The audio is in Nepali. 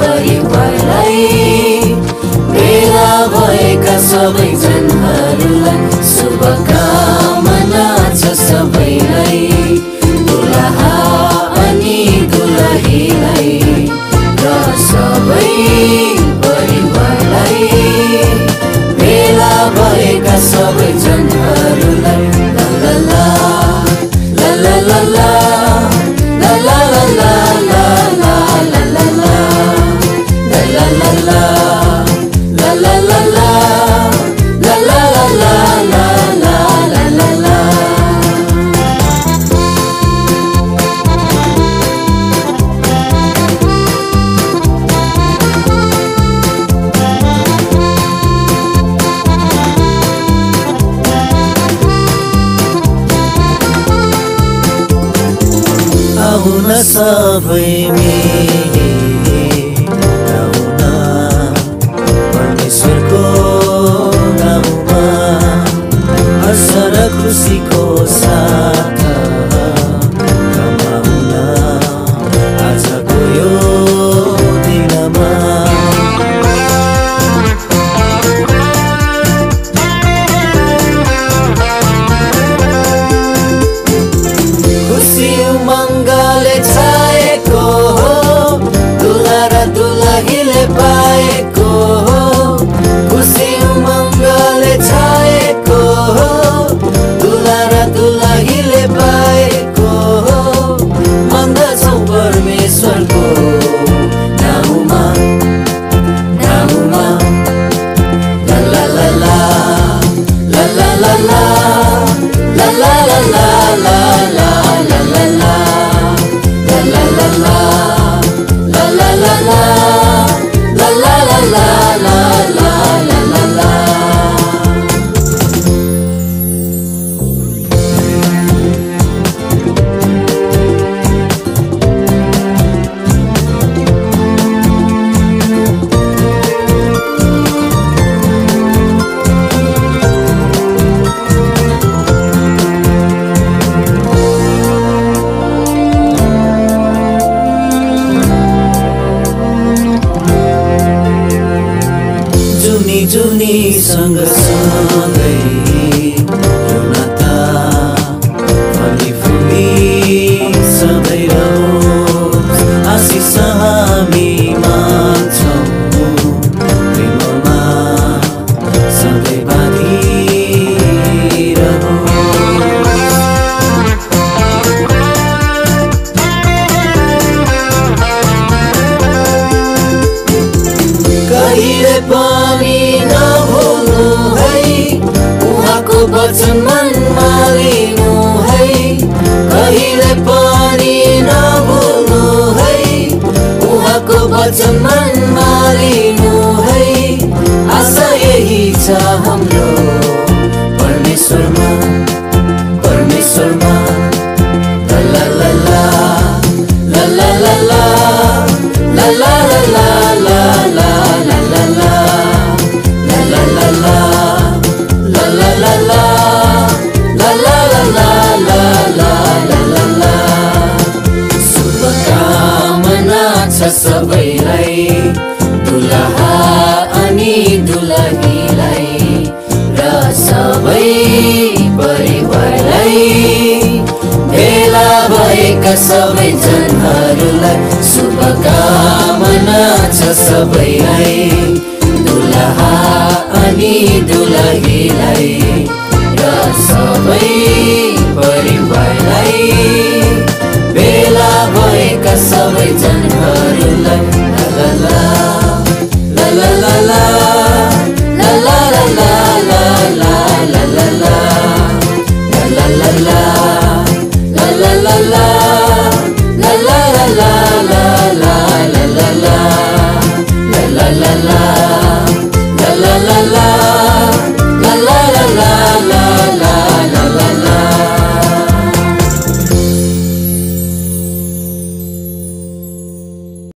परिवारलाई भेला भएका सबैजनाहरूलाई शुभकामना छ सबैलाई। दुलहा अनि दुलहीलाई र सबै परिवारलाई। भेला भएका ला ला ला ला ला ला। आउन सबै मिली गाउँमा परमेश्वरको गाउँमा हर्ष र खुसीको Angus. परमेश्वरमा लल्ला सबैलाई दुलहा अनि दुलहीलाई र सबै सबै जनहरूलाई शुभकामना छ सबैलाई। दुलहा अनि दुलहीलाई।